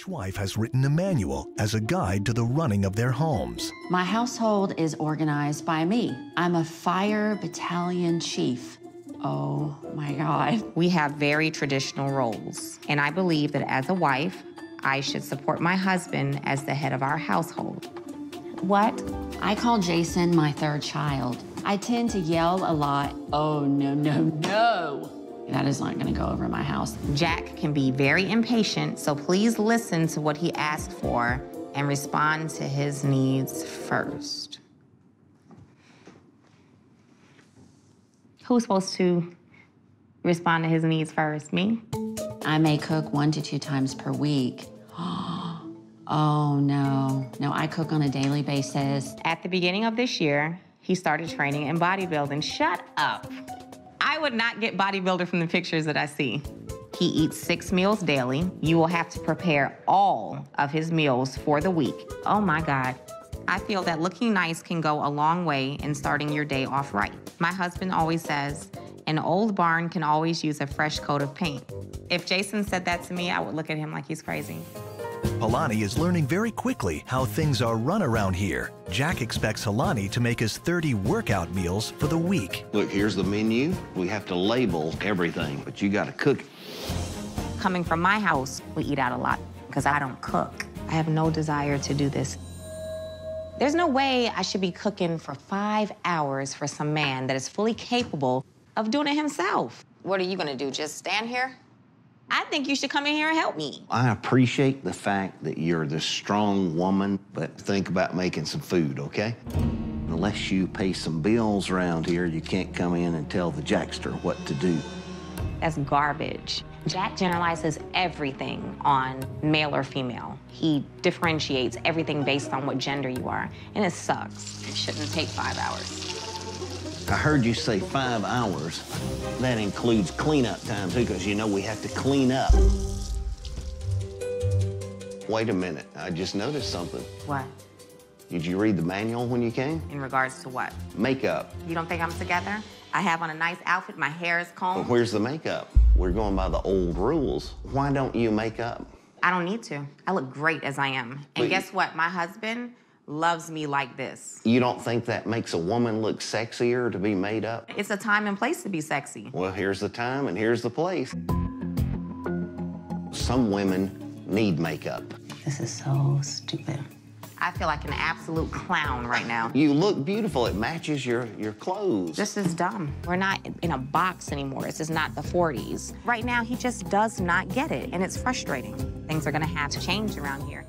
Each wife has written a manual as a guide to the running of their homes. My household is organized by me. I'm a fire battalion chief. Oh my God. We have very traditional roles, and I believe that as a wife, I should support my husband as the head of our household. What? I call Jason my third child. I tend to yell a lot. Oh, no, no, no. That is not gonna go over my house. Jack can be very impatient, so please listen to what he asked for and respond to his needs first. Who's supposed to respond to his needs first? Me? I may cook one to two times per week. Oh, no. No, I cook on a daily basis. At the beginning of this year, he started training in bodybuilding. Shut up. Would not get bodybuilder from the pictures that I see. He eats six meals daily. You will have to prepare all of his meals for the week. Oh my God. I feel that looking nice can go a long way in starting your day off right. My husband always says, an old barn can always use a fresh coat of paint. If Jason said that to me, I would look at him like he's crazy. Palani is learning very quickly how things are run around here. Jack expects Halani to make his 30 workout meals for the week. Look, here's the menu. We have to label everything, but you got to cook. Coming from my house, we eat out a lot because I don't cook. I have no desire to do this. There's no way I should be cooking for five hours for some man that is fully capable of doing it himself. What are you gonna do, just stand here? I think you should come in here and help me. I appreciate the fact that you're this strong woman, but think about making some food, okay? Unless you pay some bills around here, you can't come in and tell the Jackster what to do. That's garbage. Jack generalizes everything on male or female. He differentiates everything based on what gender you are, and it sucks. It shouldn't take five hours. I heard you say five hours. That includes cleanup time, too, because you know we have to clean up. Wait a minute. I just noticed something. What? Did you read the manual when you came? In regards to what? Makeup. You don't think I'm together? I have on a nice outfit, my hair is Well, combed. where's the makeup? We're going by the old rules. Why don't you make up? I don't need to. I look great as I am. And But guess what? My husband loves me like this. You don't think that makes a woman look sexier to be made up? It's a time and place to be sexy. Well, here's the time and here's the place. Some women need makeup. This is so stupid. I feel like an absolute clown right now. You look beautiful. It matches your, your clothes. This is dumb. We're not in a box anymore. This is not the 40s. Right now, he just does not get it, and it's frustrating. Things are gonna have to change around here.